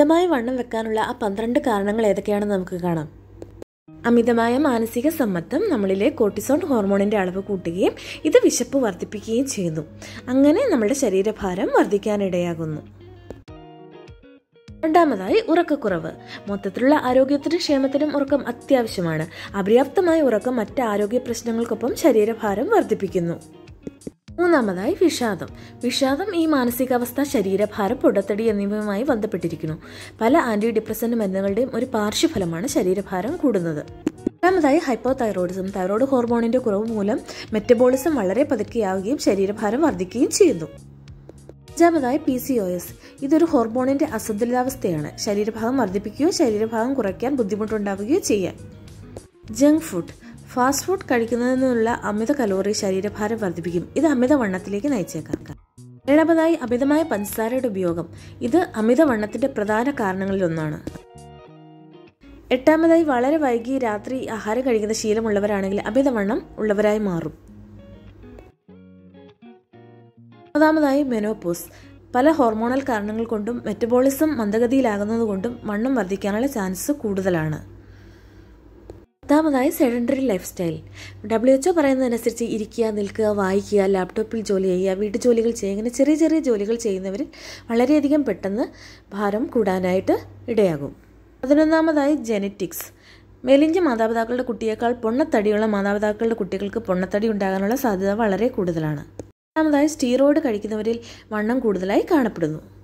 അമിതമായ വണ്ണം വെക്കാനുള്ള ആ പന്ത്രണ്ട് കാരണങ്ങൾ ഏതൊക്കെയാണെന്ന് നമുക്ക് കാണാം. അമിതമായ മാനസിക സമ്മർദ്ദം നമ്മളിലെ കോർട്ടിസോൺ ഹോർമോണിന്റെ അളവ് കൂട്ടുകയും ഇത് വിശപ്പ് വർദ്ധിപ്പിക്കുകയും ചെയ്യുന്നു. അങ്ങനെ നമ്മുടെ ശരീരഭാരം വർദ്ധിക്കാനിടയാകുന്നു. രണ്ടാമതായി ഉറക്കക്കുറവ്. മൊത്തത്തിലുള്ള ആരോഗ്യത്തിനും ക്ഷേമത്തിനും ഉറക്കം അത്യാവശ്യമാണ്. അപര്യാപ്തമായ ഉറക്കം മറ്റ് ആരോഗ്യ പ്രശ്നങ്ങൾക്കൊപ്പം ശരീരഭാരം വർദ്ധിപ്പിക്കുന്നു. മൂന്നാമതായി വിഷാദം. വിഷാദം ഈ മാനസികാവസ്ഥ ശരീരഭാരം പൊടത്തടി എന്നിവയുമായി ബന്ധപ്പെട്ടിരിക്കുന്നു. പല ആന്റി ഡിപ്രസന്റ് മരുന്നുകളുടെയും ഒരു പാർശ്വഫലമാണ് ശരീരഭാരം കൂടുന്നത്. രണ്ടാമതായി ഹൈപ്പോതൈറോയിഡിസം. തൈറോയ്ഡ് ഹോർമോണിന്റെ കുറവ് മൂലം മെറ്റബോളിസം വളരെ പതുക്കെയാവുകയും ശരീരഭാരം വർദ്ധിക്കുകയും ചെയ്യുന്നു. അഞ്ചാമതായി പി സി ഒ എസ്. ഇതൊരു ഹോർമോണിന്റെ അസന്തുലിതാവസ്ഥയാണ്. ശരീരഭാഗം വർദ്ധിപ്പിക്കുകയോ ശരീരഭാഗം കുറയ്ക്കാൻ ബുദ്ധിമുട്ടുണ്ടാവുകയോ ചെയ്യാം ജങ്ക് ഫുഡ്. ഫാസ്റ്റ് ഫുഡ് കഴിക്കുന്നതിൽ നിന്നുള്ള അമിത കലോറി ശരീരഭാരം വർദ്ധിപ്പിക്കും. ഇത് അമിത വണ്ണത്തിലേക്ക് നയിച്ചേക്കാം. ഏഴാമതായി അമിതമായ പഞ്ചസാരയുടെ ഉപയോഗം. ഇത് അമിതവണ്ണത്തിന്റെ പ്രധാന കാരണങ്ങളിൽ ഒന്നാണ്. എട്ടാമതായി വളരെ വൈകി രാത്രി ആഹാരം കഴിക്കുന്ന ശീലമുള്ളവരാണെങ്കിൽ അമിതവണ്ണം ഉള്ളവരായി മാറും. ഒമ്പതാമതായി മെനോപോസ് പല ഹോർമോണൽ കാരണങ്ങൾ കൊണ്ടും മെറ്റബോളിസം മന്ദഗതിയിലാകുന്നത് കൊണ്ടും വണ്ണം വർദ്ധിക്കാനുള്ള ചാൻസ് കൂടുതലാണ്. പത്താമതായി sedentary life style. W H O പറയുന്നതനുസരിച്ച് ഇരിക്കുക നിൽക്കുക വായിക്കുക ലാപ്ടോപ്പിൽ ജോലി ചെയ്യുക വീട്ടു ജോലികൾ ചെയ്യുക ഇങ്ങനെ ചെറിയ ചെറിയ ജോലികൾ ചെയ്യുന്നവരിൽ വളരെയധികം പെട്ടെന്ന് ഭാരം കൂടാനായിട്ട് ഇടയാകും. പതിനൊന്നാമതായി ജെനറ്റിക്സ്. മെലിഞ്ച മാതാപിതാക്കളുടെ കുട്ടിയേക്കാൾ പൊണ്ണത്തടിയുള്ള മാതാപിതാക്കളുടെ കുട്ടികൾക്ക് പൊണ്ണത്തടി ഉണ്ടാകാനുള്ള സാധ്യത വളരെ കൂടുതലാണ്. രണ്ടാമതായി സ്റ്റീറോയിഡ് കഴിക്കുന്നവരിൽ വണ്ണം കൂടുതലായി കാണപ്പെടുന്നു.